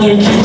Father, keep